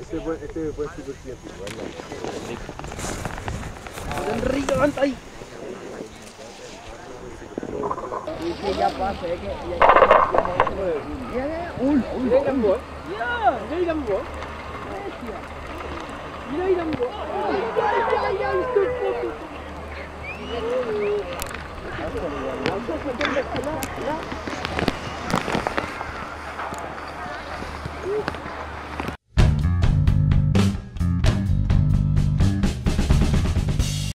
Este fue, este fue súper científico, ¿verdad? Enrique, levanta ahí.